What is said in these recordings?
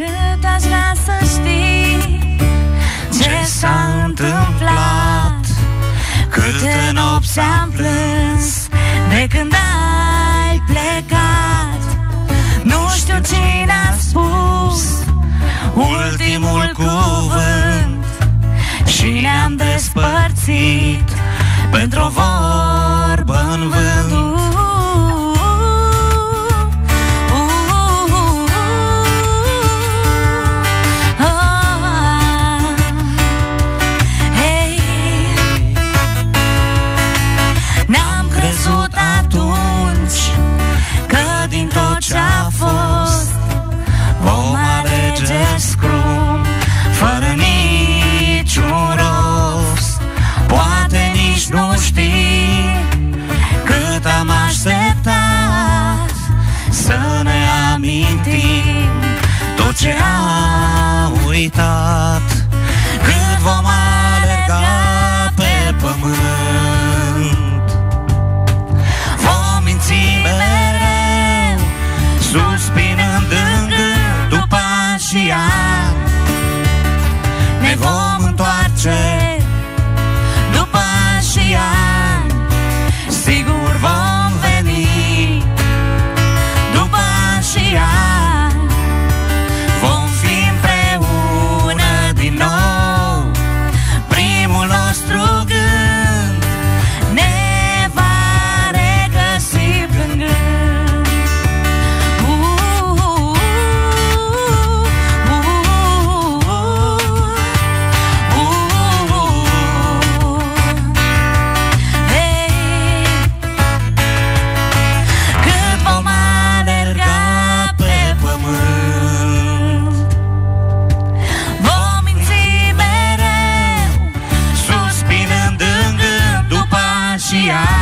Cât aș vrea să știi Ce s-a întâmplat? Câte nopți am plâns? De când ai plecat? Nu știu cine a spus Ultimul cuvânt Și ne-am despărțit Pentru o vorbă în vânt ce am uitat Cât vom alerga pe pământ. Vom minți mereu Suspinând în gând După ani și ani Ne vom întoarce ani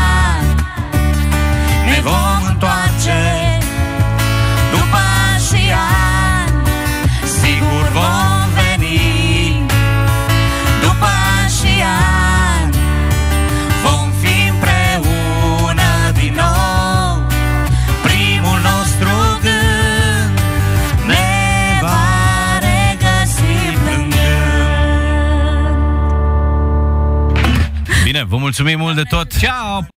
Bine, vă mulțumim mult de tot. Ciao!